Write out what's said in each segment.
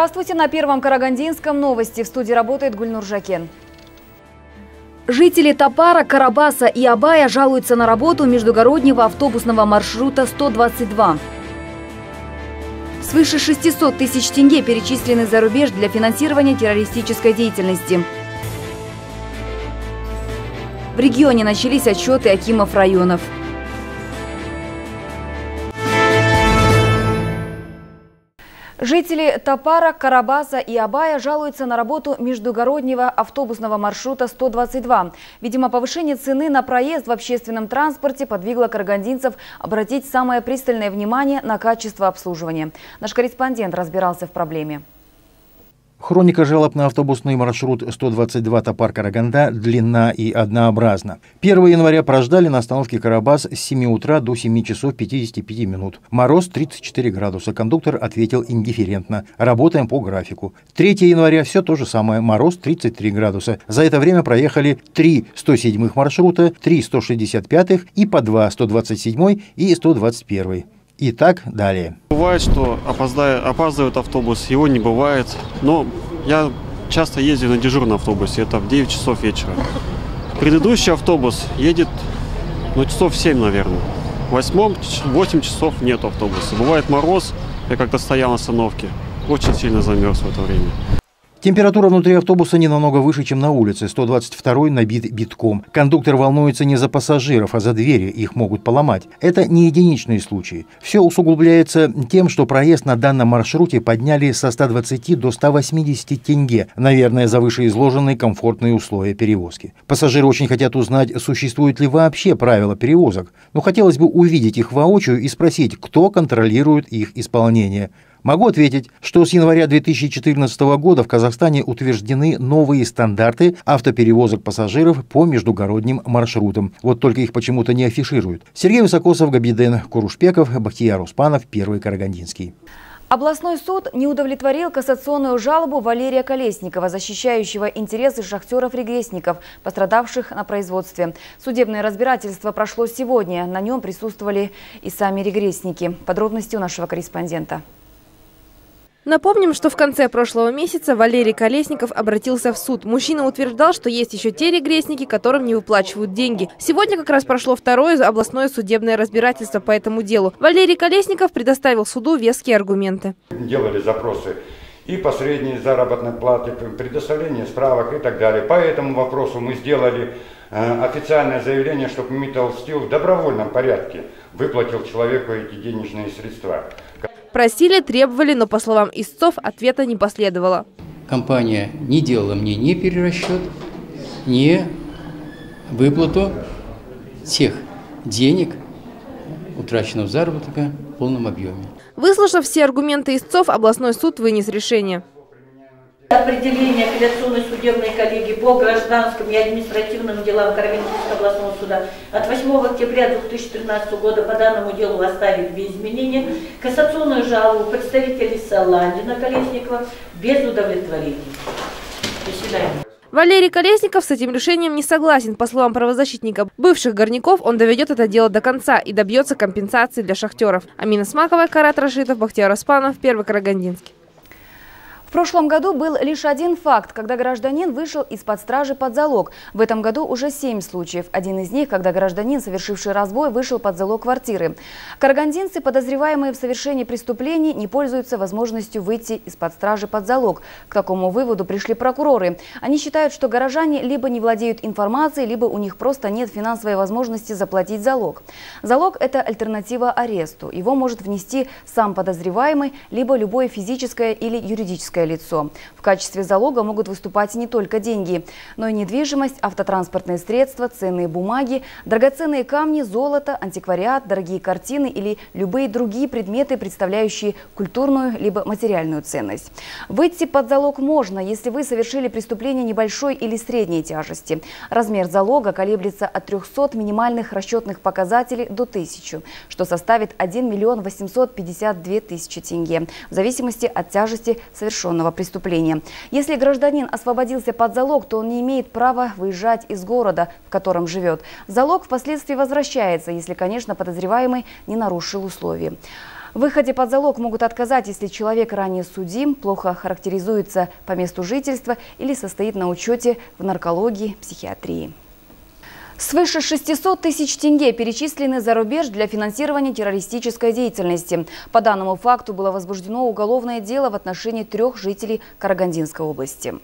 Здравствуйте! На Первом Карагандинском новости. В студии работает Гульнур Жакен. Жители Топара, Карабаса и Абая жалуются на работу междугороднего автобусного маршрута 122. Свыше 600 тысяч тенге перечислены за рубеж для финансирования террористической деятельности. В регионе начались отчеты Акимов районов. Жители Топара, Карабаса и Абая жалуются на работу междугороднего автобусного маршрута 122. Видимо, повышение цены на проезд в общественном транспорте подвигло карагандинцев обратить самое пристальное внимание на качество обслуживания. Наш корреспондент разбирался в проблеме. Хроника жалоб на автобусный маршрут 122 Топар-Караганда длинна и однообразна. 1 января прождали на остановке Карабас с 7 утра до 7 часов 55 минут. Мороз 34 градуса. Кондуктор ответил индифферентно. Работаем по графику. 3 января все то же самое. Мороз 33 градуса. За это время проехали 3 107 маршрута, 3 165 и по 2 127 и 121 и так далее. Бывает, что опоздает, опаздывает автобус, его не бывает. Но я часто ездил на дежурном автобусе, это в 9 часов вечера. Предыдущий автобус едет, ну, часов 7, наверное. В восьмом 8 часов нет автобуса. Бывает мороз, я как-то стоял на остановке. Очень сильно замерз в это время. Температура внутри автобуса не намного выше, чем на улице. 122 набит битком. Кондуктор волнуется не за пассажиров, а за двери. Их могут поломать. Это не единичные случаи. Все усугубляется тем, что проезд на данном маршруте подняли со 120 до 180 тенге. Наверное, за вышеизложенные комфортные условия перевозки. Пассажиры очень хотят узнать, существуют ли вообще правила перевозок. Но хотелось бы увидеть их воочию и спросить, кто контролирует их исполнение. Могу ответить, что с января 2014 года в Казахстане утверждены новые стандарты автоперевозок пассажиров по междугородним маршрутам. Вот только их почему-то не афишируют. Сергей Высокосов, Габиден Курушпеков, Бахтияр Успанов, Первый Карагандинский. Областной суд не удовлетворил кассационную жалобу Валерия Колесникова, защищающего интересы шахтеров-регрессников, пострадавших на производстве. Судебное разбирательство прошло сегодня. На нем присутствовали и сами регрессники. Подробности у нашего корреспондента. Напомним, что в конце прошлого месяца Валерий Колесников обратился в суд. Мужчина утверждал, что есть еще те регрессники, которым не выплачивают деньги. Сегодня как раз прошло второе областное судебное разбирательство по этому делу. Валерий Колесников предоставил суду веские аргументы. Делали запросы и по средней заработной плате, предоставление справок и так далее. По этому вопросу мы сделали э, официальное заявление, чтобы Metal Steel в добровольном порядке выплатил человеку эти денежные средства. Просили, требовали, но, по словам истцов, ответа не последовало. Компания не делала мне ни перерасчет, ни выплату тех денег, утраченного заработка в полном объеме. Выслушав все аргументы истцов, областной суд вынес решение. Определение апелляционной судебной коллегии по гражданским и административным делам Карагандинского областного суда от 8 октября 2013 года по данному делу оставить без изменения. Кассационную жалобу представителей Саландина Колесникова без удовлетворения. До свидания. Валерий Колесников с этим решением не согласен. По словам правозащитника бывших горняков, он доведет это дело до конца и добьется компенсации для шахтеров. Амина Смакова, Карат Рашитов, Бахтияр Аспанов, Первый Карагандинский. В прошлом году был лишь один факт, когда гражданин вышел из-под стражи под залог. В этом году уже семь случаев. Один из них, когда гражданин, совершивший разбой, вышел под залог квартиры. Карагандинцы, подозреваемые в совершении преступлений, не пользуются возможностью выйти из-под стражи под залог. К такому выводу пришли прокуроры. Они считают, что горожане либо не владеют информацией, либо у них просто нет финансовой возможности заплатить залог. Залог – это альтернатива аресту. Его может внести сам подозреваемый, либо любое физическое или юридическое юридическое лицо. В качестве залога могут выступать не только деньги, но и недвижимость, автотранспортные средства, ценные бумаги, драгоценные камни, золото, антиквариат, дорогие картины или любые другие предметы, представляющие культурную либо материальную ценность. Выйти под залог можно, если вы совершили преступление небольшой или средней тяжести. Размер залога колеблется от 300 минимальных расчетных показателей до 1000, что составит 1 миллион 852 тысячи тенге, в зависимости от тяжести совершенного совершенного преступления. Если гражданин освободился под залог, то он не имеет права выезжать из города, в котором живет. Залог впоследствии возвращается, если, конечно, подозреваемый не нарушил условия. В выходе под залог могут отказать, если человек ранее судим, плохо характеризуется по месту жительства или состоит на учете в наркологии, психиатрии. Свыше 600 тысяч тенге перечислены за рубеж для финансирования террористической деятельности. По данному факту было возбуждено уголовное дело в отношении трех жителей Карагандинской области.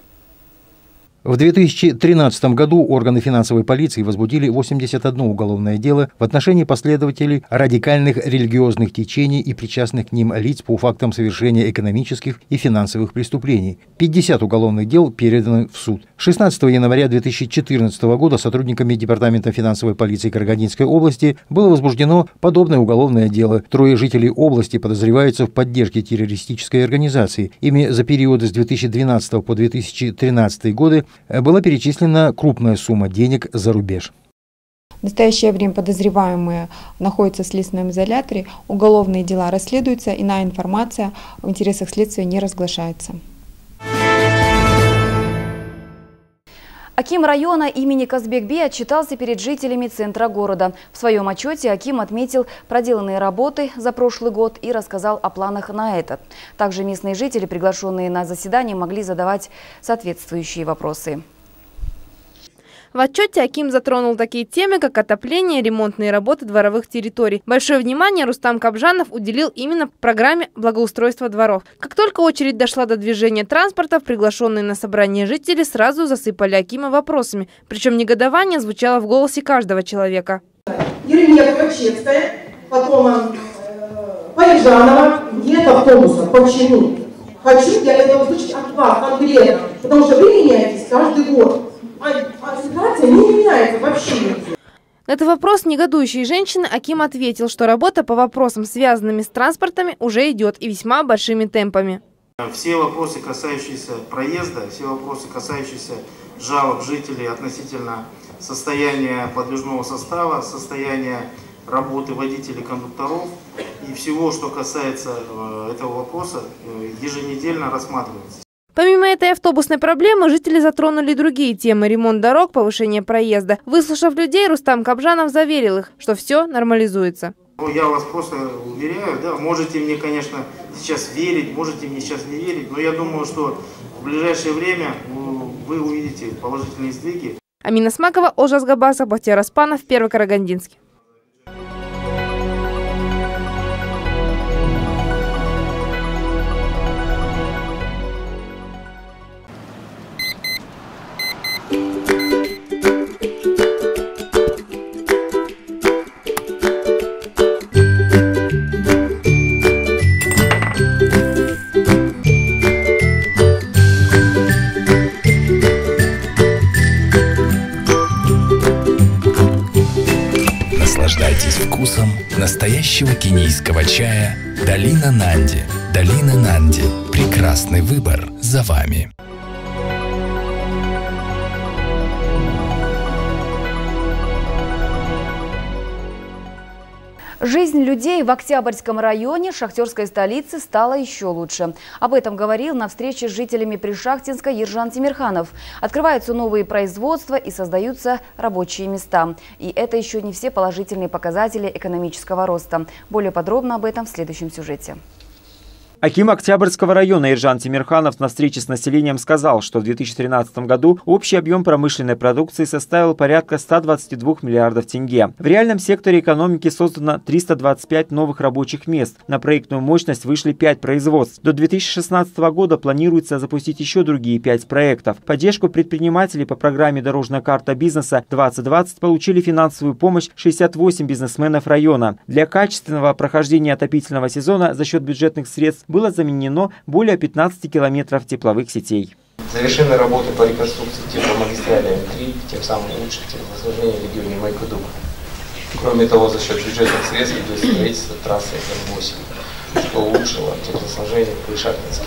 В 2013 году органы финансовой полиции возбудили 81 уголовное дело в отношении последователей радикальных религиозных течений и причастных к ним лиц по фактам совершения экономических и финансовых преступлений. 50 уголовных дел переданы в суд. 16 января 2014 года сотрудниками Департамента финансовой полиции Карагандинской области было возбуждено подобное уголовное дело. Трое жителей области подозреваются в поддержке террористической организации. Ими за периоды с 2012 по 2013 годы была перечислена крупная сумма денег за рубеж. В настоящее время подозреваемые находятся в следственном изоляторе, уголовные дела расследуются, иная информация в интересах следствия не разглашается. Аким района имени Казбекби отчитался перед жителями центра города. В своем отчете Аким отметил проделанные работы за прошлый год и рассказал о планах на этот. Также местные жители, приглашенные на заседание, могли задавать соответствующие вопросы. В отчете Аким затронул такие темы, как отопление, ремонтные работы дворовых территорий. Большое внимание Рустам Кабжанов уделил именно программе благоустройства дворов. Как только очередь дошла до движения транспорта, приглашенные на собрание жители сразу засыпали Акима вопросами. Причем негодование звучало в голосе каждого человека. Ереметова, Чецкая, потом э, Парижанова, нет автобуса. Почему? Хочу я это услышать от вас конкретно, потому что вы меняетесь каждый год а, а ситуация не меняется вообще. На этот вопрос негодующей женщины Аким ответил, что работа по вопросам, связанными с транспортами, уже идет и весьма большими темпами. Все вопросы, касающиеся проезда, все вопросы, касающиеся жалоб жителей относительно состояния подвижного состава, состояния работы водителей, кондукторов и всего, что касается э, этого вопроса, э, еженедельно рассматривается. Помимо этой автобусной проблемы, жители затронули другие темы – ремонт дорог, повышение проезда. Выслушав людей, Рустам Кабжанов заверил их, что все нормализуется. Ну, я вас просто уверяю, да, можете мне, конечно, сейчас верить, можете мне сейчас не верить, но я думаю, что в ближайшее время вы увидите положительные сдвиги. Амина Смакова, Ожас Габаса, Бахтияр Аспанов, Первый Карагандинский. Настоящего кенийского чая «Долина Нанди». «Долина Нанди» – прекрасный выбор за вами. Жизнь людей в Октябрьском районе шахтерской столицы стала еще лучше. Об этом говорил на встрече с жителями Пришахтинска Ержан Тимирханов. Открываются новые производства и создаются рабочие места. И это еще не все положительные показатели экономического роста. Более подробно об этом в следующем сюжете. Аким Октябрьского района Иржан Тимирханов на встрече с населением сказал, что в 2013 году общий объем промышленной продукции составил порядка 122 миллиардов тенге. В реальном секторе экономики создано 325 новых рабочих мест. На проектную мощность вышли 5 производств. До 2016 года планируется запустить еще другие 5 проектов. Поддержку предпринимателей по программе «Дорожная карта бизнеса 2020» получили финансовую помощь 68 бизнесменов района. Для качественного прохождения отопительного сезона за счет бюджетных средств было заменено более 15 километров тепловых сетей. Завершены работы по реконструкции тепломагистрали М3, тем самым улучшить теплоснабжение в регионе Майкудук. Кроме того, за счет бюджетных средств идет строительство трассы М8, что улучшило теплоснабжение в Крышатинске,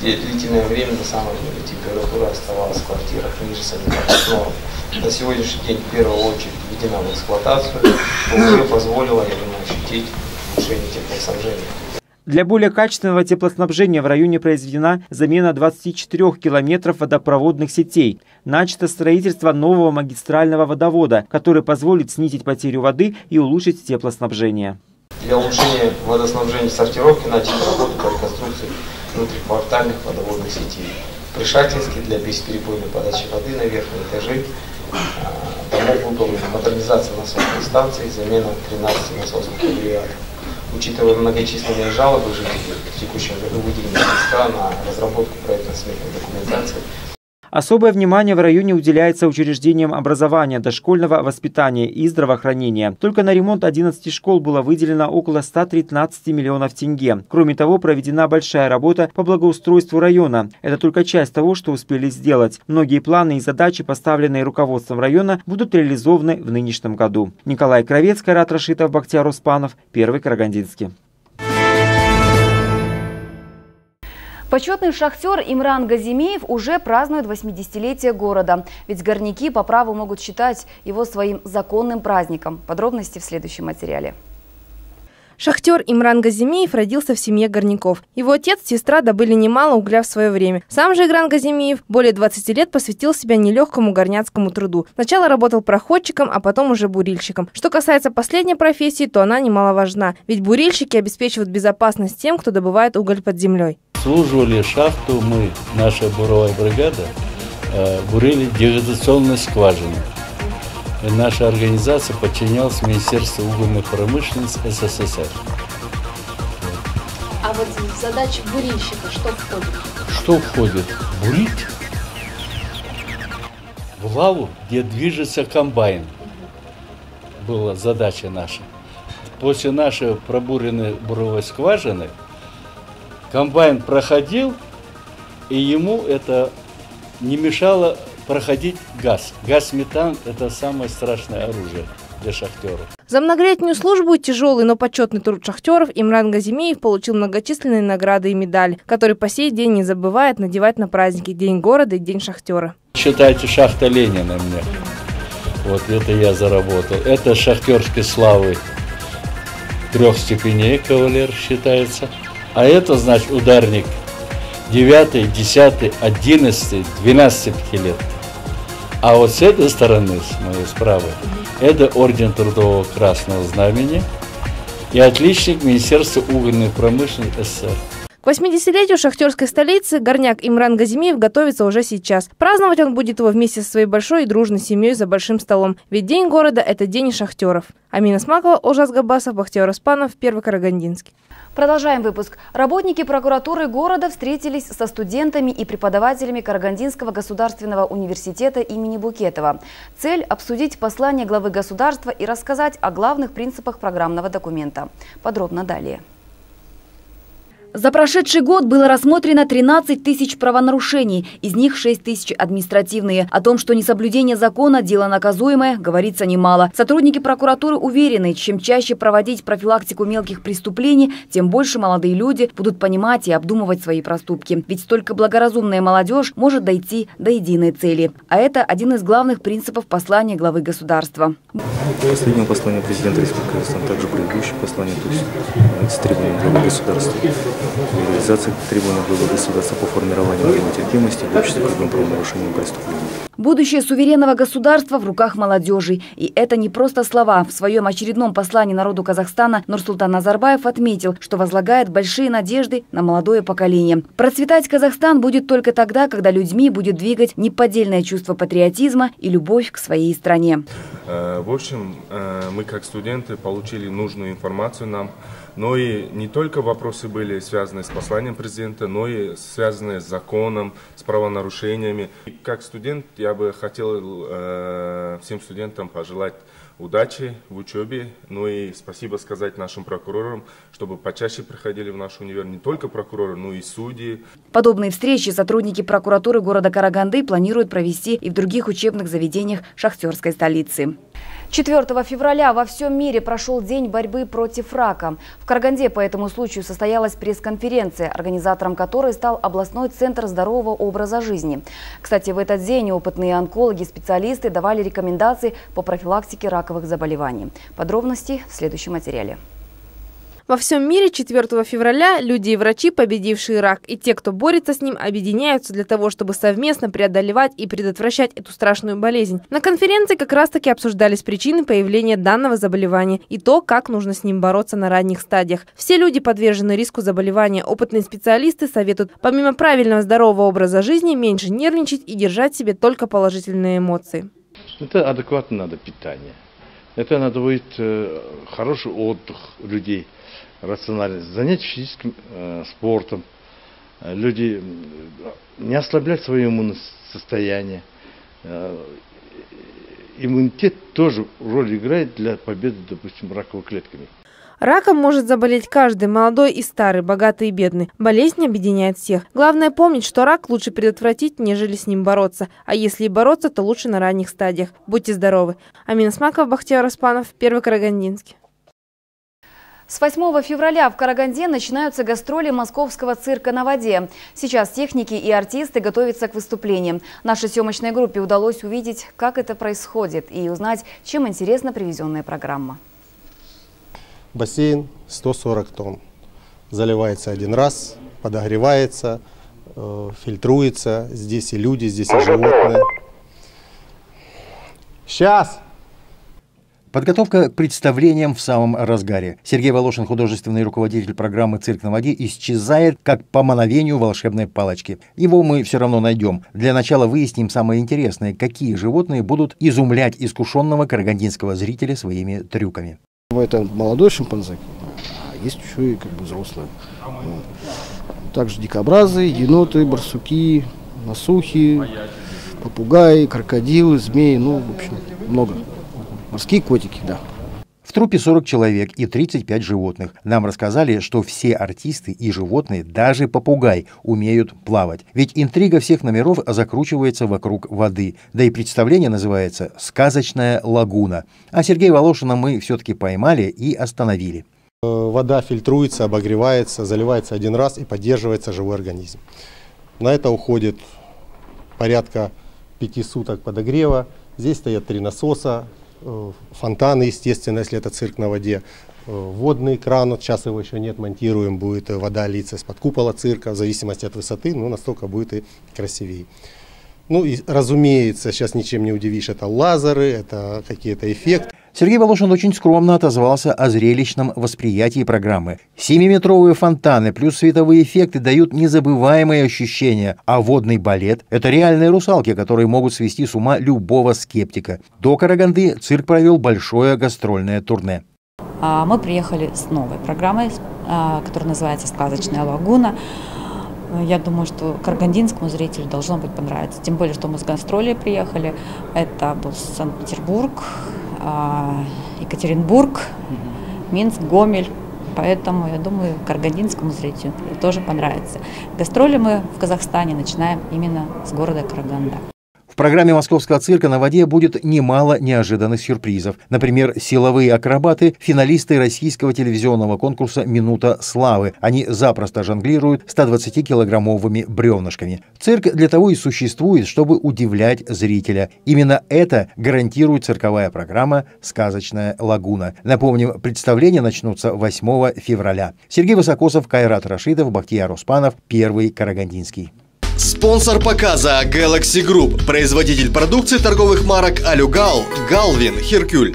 где длительное время на самом деле температура оставалась в квартирах ниже санитарных норм. На сегодняшний день в первую очередь введена в эксплуатацию, что уже позволило, я думаю, ощутить улучшение теплоснабжения. Для более качественного теплоснабжения в районе произведена замена 24 километров водопроводных сетей. Начато строительство нового магистрального водовода, который позволит снизить потерю воды и улучшить теплоснабжение. для улучшения водоснабжения сортировки начали работу по реконструкции внутриквартальных водоводных сетей. Пришательски для бесперебойной подачи воды на верхние этажи а, домов выполнена модернизация насосной станции, замена 13 насосных агрегатов. Учитывая многочисленные жалобы жителей, в текущем году выделены средства на разработку проектно-сметной документации Особое внимание в районе уделяется учреждениям образования, дошкольного воспитания и здравоохранения. Только на ремонт 11 школ было выделено около 113 миллионов тенге. Кроме того, проведена большая работа по благоустройству района. Это только часть того, что успели сделать. Многие планы и задачи, поставленные руководством района, будут реализованы в нынешнем году. Николай Кровец, Карат Рашитов, Бактияр Успанов, Первый Карагандинский. Почетный шахтер Имран Газимеев уже празднует 80-летие города. Ведь горняки по праву могут считать его своим законным праздником. Подробности в следующем материале. Шахтер Имран Газимиев родился в семье горняков. Его отец и сестра добыли немало угля в свое время. Сам же Игран Газимиев более 20 лет посвятил себя нелегкому горняцкому труду. Сначала работал проходчиком, а потом уже бурильщиком. Что касается последней профессии, то она немаловажна. Ведь бурильщики обеспечивают безопасность тем, кто добывает уголь под землей обслуживали шахту мы, наша буровая бригада, э, бурили дегазационные скважины. И наша организация подчинялась Министерству угольной промышленности СССР. А вот в задачи бурильщика что входит? Что входит? Бурить? В лаву, где движется комбайн. Была задача наша. После нашей пробуренной буровой скважины – комбайн проходил, и ему это не мешало проходить газ. Газ-метан – это самое страшное оружие для шахтеров. За многолетнюю службу тяжелый, но почетный труд шахтеров Имран Газимеев получил многочисленные награды и медали, которые по сей день не забывает надевать на праздники День города и День шахтера. Считайте, шахта Ленина мне. Вот это я заработал. Это шахтерской славы трех степеней кавалер считается. А это значит ударник 9, 10, 11, 12 лет. А вот с этой стороны, с моей справа, это орден Трудового Красного Знамени и отличник Министерства угольной промышленности СССР. К 80-летию шахтерской столицы горняк Имран Газимиев готовится уже сейчас. Праздновать он будет его вместе со своей большой и дружной семьей за большим столом. Ведь День города – это День шахтеров. Амина Смакова, Ожас Габасов, Бахтиер Испанов, Первый Карагандинский. Продолжаем выпуск. Работники прокуратуры города встретились со студентами и преподавателями Карагандинского государственного университета имени Букетова. Цель – обсудить послание главы государства и рассказать о главных принципах программного документа. Подробно далее. За прошедший год было рассмотрено 13 тысяч правонарушений, из них 6 тысяч административные. О том, что несоблюдение закона – дело наказуемое, говорится немало. Сотрудники прокуратуры уверены, чем чаще проводить профилактику мелких преступлений, тем больше молодые люди будут понимать и обдумывать свои проступки. Ведь только благоразумная молодежь может дойти до единой цели. А это один из главных принципов послания главы государства. Последнее послание президента Республики Казахстан, также предыдущее послание, то есть требования главы государства реализация требований главы государства по формированию терпимости в обществе к любым правонарушениям преступлений. Будущее суверенного государства в руках молодежи. И это не просто слова. В своем очередном послании народу Казахстана Нурсултан Назарбаев отметил, что возлагает большие надежды на молодое поколение. Процветать Казахстан будет только тогда, когда людьми будет двигать неподдельное чувство патриотизма и любовь к своей стране. Э, в общем, э, мы как студенты получили нужную информацию нам но и не только вопросы были связаны с посланием президента, но и связанные с законом, с правонарушениями. И как студент я бы хотел э, всем студентам пожелать удачи в учебе, ну и спасибо сказать нашим прокурорам, чтобы почаще приходили в наш универ не только прокуроры, но и судьи. Подобные встречи сотрудники прокуратуры города Караганды планируют провести и в других учебных заведениях шахтерской столицы. 4 февраля во всем мире прошел день борьбы против рака. В Караганде по этому случаю состоялась пресс-конференция, организатором которой стал областной центр здорового образа жизни. Кстати, в этот день опытные онкологи, специалисты давали рекомендации по профилактике раковых заболеваний. Подробности в следующем материале. Во всем мире 4 февраля люди и врачи, победившие рак, и те, кто борется с ним, объединяются для того, чтобы совместно преодолевать и предотвращать эту страшную болезнь. На конференции как раз-таки обсуждались причины появления данного заболевания и то, как нужно с ним бороться на ранних стадиях. Все люди подвержены риску заболевания. Опытные специалисты советуют, помимо правильного здорового образа жизни, меньше нервничать и держать в себе только положительные эмоции. Это адекватно надо питание. Это надо будет э, хороший отдых людей рационально, занятия физическим э, спортом, э, люди не ослаблять свое иммунное состояние. Э, иммунитет тоже роль играет для победы, допустим, раковыми клетками. Раком может заболеть каждый, молодой и старый, богатый и бедный. Болезнь объединяет всех. Главное помнить, что рак лучше предотвратить, нежели с ним бороться. А если и бороться, то лучше на ранних стадиях. Будьте здоровы. Амина Смаков, Бахтияр Распанов, Первый Карагандинский. С 8 февраля в Караганде начинаются гастроли московского цирка на воде. Сейчас техники и артисты готовятся к выступлениям. Нашей съемочной группе удалось увидеть, как это происходит и узнать, чем интересна привезенная программа. Бассейн 140 тонн. Заливается один раз, подогревается, э, фильтруется. Здесь и люди, здесь и животные. Сейчас! Подготовка к представлениям в самом разгаре. Сергей Волошин, художественный руководитель программы «Цирк на воде», исчезает, как по мановению волшебной палочки. Его мы все равно найдем. Для начала выясним самое интересное, какие животные будут изумлять искушенного карагандинского зрителя своими трюками. Это молодой шимпанзе, а есть еще и как бы взрослые. Также дикобразы, еноты, барсуки, насухи, попугаи, крокодилы, змеи, ну, в общем, много. Морские котики, да. В трупе 40 человек и 35 животных. Нам рассказали, что все артисты и животные, даже попугай, умеют плавать. Ведь интрига всех номеров закручивается вокруг воды. Да и представление называется «Сказочная лагуна». А Сергея Волошина мы все-таки поймали и остановили. Э, вода фильтруется, обогревается, заливается один раз и поддерживается живой организм. На это уходит порядка пяти суток подогрева. Здесь стоят три насоса, фонтаны, естественно, если это цирк на воде, э, водный кран, вот сейчас его еще нет, монтируем, будет вода литься из-под купола цирка, в зависимости от высоты, ну, настолько будет и красивее. Ну и, разумеется, сейчас ничем не удивишь, это лазеры, это какие-то эффекты. Сергей Волошин очень скромно отозвался о зрелищном восприятии программы. Семиметровые фонтаны плюс световые эффекты дают незабываемые ощущения, а водный балет – это реальные русалки, которые могут свести с ума любого скептика. До Караганды цирк провел большое гастрольное турне. А, мы приехали с новой программой, а, которая называется «Сказочная лагуна». Я думаю, что карагандинскому зрителю должно быть понравиться. Тем более, что мы с гастроли приехали. Это был Санкт-Петербург, Екатеринбург, Минск, Гомель. Поэтому, я думаю, карагандинскому зрителю тоже понравится. Гастроли мы в Казахстане начинаем именно с города Караганда. В программе московского цирка на воде будет немало неожиданных сюрпризов. Например, силовые акробаты – финалисты российского телевизионного конкурса «Минута славы». Они запросто жонглируют 120-килограммовыми бревнышками. Цирк для того и существует, чтобы удивлять зрителя. Именно это гарантирует цирковая программа «Сказочная лагуна». Напомним, представления начнутся 8 февраля. Сергей Высокосов, Кайрат Рашидов, Бахтияр Успанов, Первый Карагандинский. Спонсор показа Galaxy Group, производитель продукции торговых марок Алюгал, Галвин, Херкюль.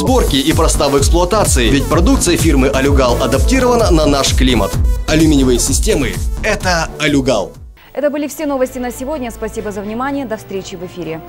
сборке и проста в эксплуатации, ведь продукция фирмы Алюгал адаптирована на наш климат. Алюминиевые системы – это Алюгал. Это были все новости на сегодня. Спасибо за внимание. До встречи в эфире.